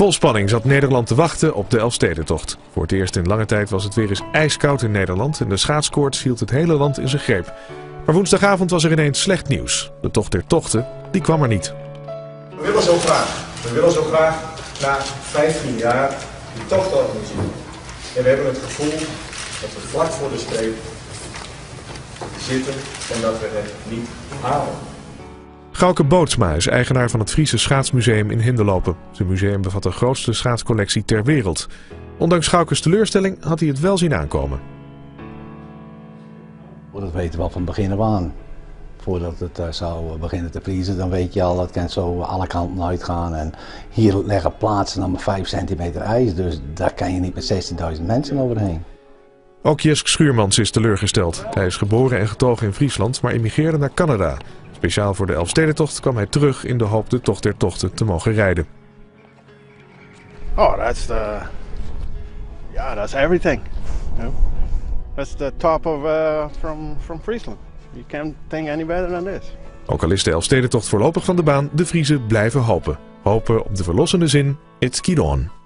Vol spanning zat Nederland te wachten op de Elfstedentocht. Voor het eerst in lange tijd was het weer eens ijskoud in Nederland en de schaatskoorts hield het hele land in zijn greep. Maar woensdagavond was er ineens slecht nieuws. De tocht der tochten, die kwam er niet. We willen zo graag, we willen zo graag na 15 jaar die tocht organiseren. En we hebben het gevoel dat we vlak voor de streep zitten en dat we het niet halen. Gauke Bootsma is eigenaar van het Friese Schaatsmuseum in Hinderlopen. Zijn museum bevat de grootste schaatscollectie ter wereld. Ondanks Gaukes teleurstelling had hij het wel zien aankomen. Dat weten we al van begin af aan. Voordat het uh, zou beginnen te vriezen, dan weet je al, dat kan zo alle kanten uitgaan. En hier leggen plaatsen maar 5 centimeter ijs, dus daar kan je niet met 16.000 mensen overheen. Ook Jesk Schuurmans is teleurgesteld. Hij is geboren en getogen in Friesland, maar emigreerde naar Canada. Speciaal voor de Elfstedentocht kwam hij terug in de hoop de tocht der tochten te mogen rijden. Oh, that's the yeah, that's everything. You know? That's the top of uh, from from Friesland. You can't think any better than this. Ook al is de Elfstedentocht voorlopig van de baan, de Friese blijven hopen. Hopen op de verlossende zin, it's keep on.